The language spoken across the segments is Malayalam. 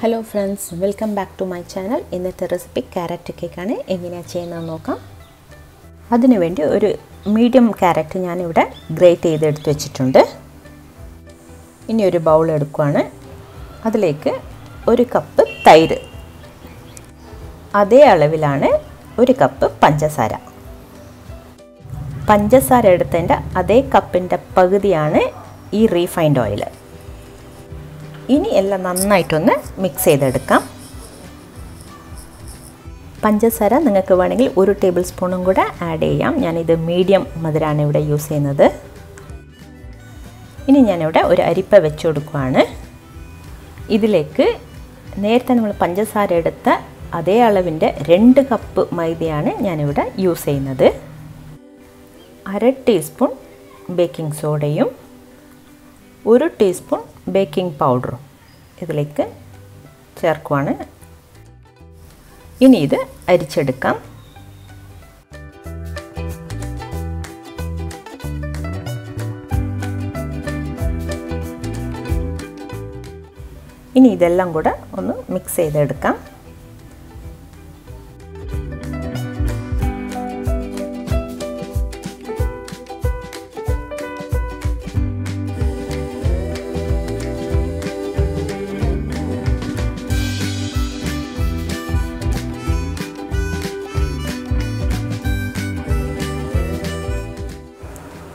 Hello friends welcome back to my channel ഇന്നത്തെ റെസിപ്പി ക്യാരറ്റ് കേക്കാണ് എങ്ങനെയാണ് ചെയ്യുന്നത് നോക്കാം. അതിനുവേണ്ടി ഒരു മീഡിയം ക്യാരറ്റ് ഞാനിവിടെ ഗ്രേറ്റ് ചെയ്തെടുത്ത് വെച്ചിട്ടുണ്ട്. ഇനി ഒരു ബൗൾ എടുക്കുകയാണ് അതിലേക്ക് ഒരു കപ്പ് തൈര്. അതേ അളവിലാണ് ഒരു കപ്പ് പഞ്ചസാര. പഞ്ചസാര എടുത്തതിന്റെ അതേ കപ്പിന്റെ പകുതിയാണ് ഈ റീഫൈൻഡ് ഓയിൽ ഇനി എല്ലാം നന്നായിട്ടൊന്ന് മിക്സ് ചെയ്തെടുക്കാം. പഞ്ചസാര നിങ്ങൾക്ക് വേണമെങ്കിൽ ഒരു ടേബിൾ സ്പൂണും കൂടെ ആഡ് ചെയ്യാം. ഞാനിത് മീഡിയം മധുരമാണ് ഇവിടെ യൂസ് ചെയ്യുന്നത്. ഇനി ഞാനിവിടെ ഒരു അരിപ്പ വെച്ച് കൊടുക്കുകയാണ് ഇതിലേക്ക് നേരത്തെ നമ്മൾ പഞ്ചസാര എടുത്ത അതേ അളവിന്റെ രണ്ട് കപ്പ് മൈദയാണ് ഞാനിവിടെ യൂസ് ചെയ്യുന്നത്. അര ടീസ്പൂൺ ബേക്കിംഗ് സോഡയും ഒരു ടീസ്പൂൺ ബേക്കിംഗ് പൗഡറും ഇതിലേക്ക് ചേർക്കുവാണ്. ഇനി ഇത് അരിച്ചെടുക്കാം. ഇനി ഇതെല്ലാം കൂടെ ഒന്ന് മിക്സ് ചെയ്തെടുക്കാം.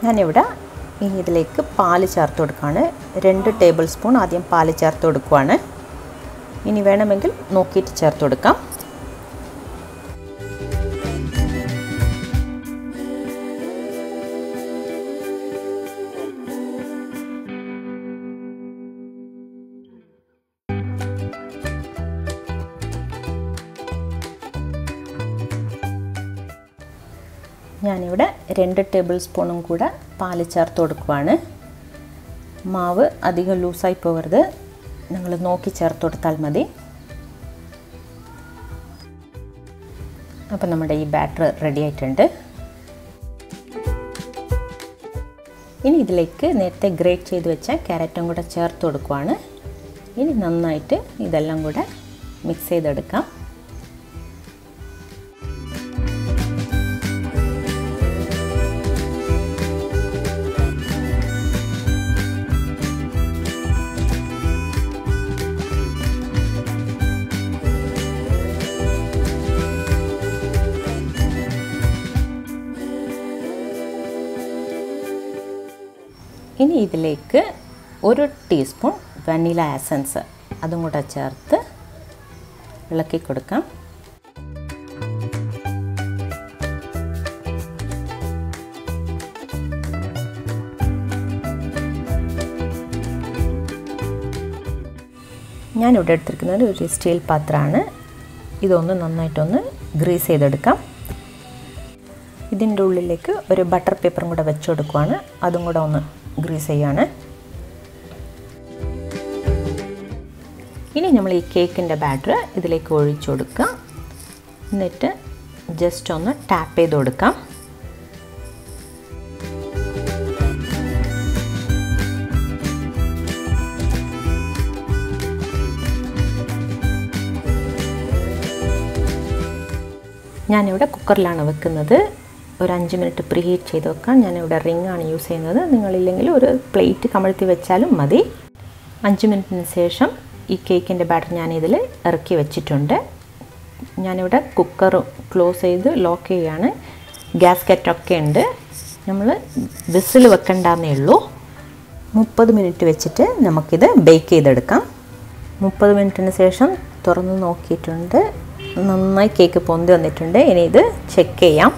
ഞാനിവിടെ ഇതിലേക്ക് പാൽ ചേർത്ത് കൊടുക്കുകയാണ്. രണ്ട് ടേബിൾ സ്പൂൺ ആദ്യം പാൽ ചേർത്ത് കൊടുക്കുകയാണ് ഇനി വേണമെങ്കിൽ നോക്കിയിട്ട് ചേർത്ത് കൊടുക്കാം. ഞാനിവിടെ രണ്ട് ടേബിൾ സ്പൂണും കൂടെ പാൽ ചേർത്ത് കൊടുക്കുവാണ്. മാവ് അധികം ലൂസായി പോകരുത്. നിങ്ങൾ നോക്കി ചേർത്ത് കൊടുത്താൽ മതി. അപ്പോൾ നമ്മുടെ ഈ ബാറ്റർ റെഡി ആയിട്ടുണ്ട്. ഇനി ഇതിലേക്ക് നേരത്തെ ഗ്രേറ്റ് ചെയ്ത് വെച്ച ക്യാരറ്റും കൂടെ ചേർത്ത് കൊടുക്കുവാണ്. ഇനി നന്നായിട്ട് ഇതെല്ലാം കൂടെ മിക്സ് ചെയ്തെടുക്കാം. ഇനി ഇതിലേക്ക് ഒരു ടീസ്പൂൺ വനില എസൻസ് അതും കൂടെ ചേർത്ത് ഇളക്കി കൊടുക്കാം. ഞാൻ ഇവിടെ എടുത്തിരിക്കുന്നത് ഒരു സ്റ്റീൽ പാത്രമാണ്. ഇതൊന്ന് നന്നായിട്ടൊന്ന് ഗ്രീസ് ചെയ്തെടുക്കാം. ഇതിന്റെ ഉള്ളിലേക്ക് ഒരു ബട്ടർ പേപ്പറും കൂടെ വെച്ച് കൊടുക്കുവാണ്. അതും കൂടെ ഒന്ന് ഗ്രീസ് ചെയ്യാണ്. ഇനി നമ്മൾ ഈ കേക്കിന്റെ ബാറ്റർ ഇതിലേക്ക് ഒഴിച്ചു കൊടുക്കുക എന്നിട്ട് ജസ്റ്റ് ഒന്ന് ടാപ്പ് ചെയ്ത് കൊടുക്കാം. ഞാനിവിടെ കുക്കറിലാണ് വെക്കുന്നത്. ഒരു അഞ്ച് മിനിറ്റ് പ്രീ ഹീറ്റ് ചെയ്ത് വെക്കാം. ഞാനിവിടെ റിംഗ് ആണ് യൂസ് ചെയ്യുന്നത്. നിങ്ങളില്ലെങ്കിൽ ഒരു പ്ലേറ്റ് കമഴ്ത്തി വെച്ചാലും മതി. അഞ്ച് മിനിറ്റിന് ശേഷം ഈ കേക്കിന്റെ ബാറ്റർ ഞാൻ ഞാനിതിൽ ഇറക്കി വെച്ചിട്ടുണ്ട്. ഞാനിവിടെ കുക്കർ ക്ലോസ് ചെയ്ത് ലോക്ക് ചെയ്യുകയാണ് ഗ്യാസ് കെറ്റൊക്കെ ഉണ്ട്. നമ്മൾ വിസിൽ വെക്കണ്ടെന്നേ ഉള്ളൂ. മുപ്പത് മിനിറ്റ് വെച്ചിട്ട് നമുക്കിത് ബേക്ക് ചെയ്തെടുക്കാം. മുപ്പത് മിനിറ്റിന് ശേഷം തുറന്ന് നോക്കിയിട്ടുണ്ട്. നന്നായി കേക്ക് പൊന്തി വന്നിട്ടുണ്ട്. ഇനി ഇത് ചെക്ക് ചെയ്യാം.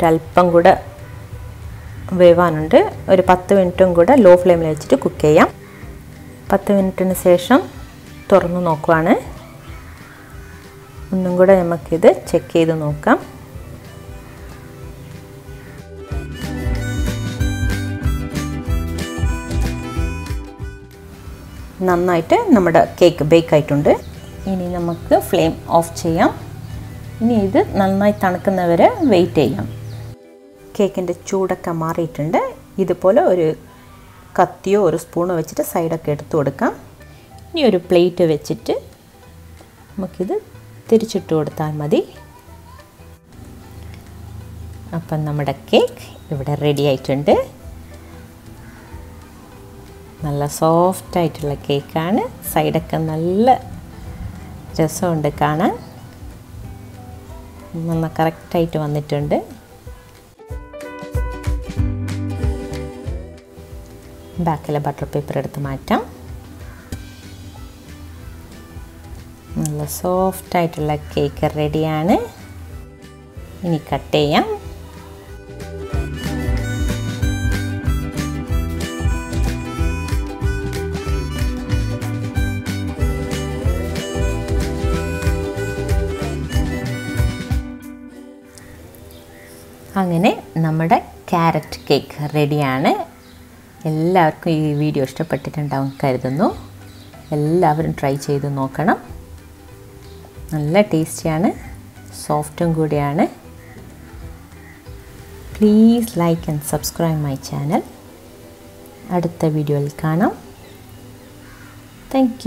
ഒരല്പം കൂടെ വേവാനുണ്ട്. ഒരു പത്ത് മിനിറ്റും കൂടെ ലോ ഫ്ലെയിമിൽ വെച്ചിട്ട് കുക്ക് ചെയ്യാം. പത്ത് മിനിറ്റിന് ശേഷം തുറന്ന് നോക്കുവാണ്. ഒന്നും കൂടെ നമുക്കിത് ചെക്ക് ചെയ്ത് നോക്കാം. നന്നായിട്ട് നമ്മുടെ കേക്ക് ബേക്ക് ആയിട്ടുണ്ട്. ഇനി നമുക്ക് ഫ്ലെയിം ഓഫ് ചെയ്യാം. ഇനി ഇത് നന്നായി തണുക്കുന്നവരെ വെയിറ്റ് ചെയ്യാം. കേക്കിന്റെ ചൂടൊക്കെ മാറിയിട്ടുണ്ട്. ഇതുപോലെ ഒരു കത്തിയോ ഒരു സ്പൂണോ വെച്ചിട്ട് സൈഡൊക്കെ എടുത്തു കൊടുക്കാം. ഇനി ഒരു പ്ലേറ്റ് വെച്ചിട്ട് നമുക്കിത് തിരിച്ചിട്ട് കൊടുത്താൽ മതി. അപ്പം നമ്മുടെ കേക്ക് ഇവിടെ റെഡി ആയിട്ടുണ്ട്. നല്ല സോഫ്റ്റ് ആയിട്ടുള്ള കേക്കാണ്. സൈഡൊക്കെ നല്ല രസമുണ്ട് കാണാൻ. നല്ല കറക്റ്റായിട്ട് വന്നിട്ടുണ്ട്. ബാക്കിലെ ബട്ടർ പേപ്പർ എടുത്ത് മാറ്റാം. നല്ല സോഫ്റ്റ് ആയിട്ടുള്ള കേക്ക് റെഡിയാണ് ഇനി കട്ട് ചെയ്യാം. അങ്ങനെ നമ്മുടെ ക്യാരറ്റ് കേക്ക് റെഡിയാണ് എല്ലാവർക്കും ഈ വീഡിയോ ഇഷ്ടപ്പെട്ടിട്ടുണ്ടാവും കരുതുന്നു. എല്ലാവരും ട്രൈ ചെയ്ത് നോക്കണം. നല്ല ടേസ്റ്റിയാണ് സോഫ്റ്റും കൂടിയാണ്. Please like and subscribe my channel അടുത്ത വീഡിയോയിൽ കാണാം. താങ്ക്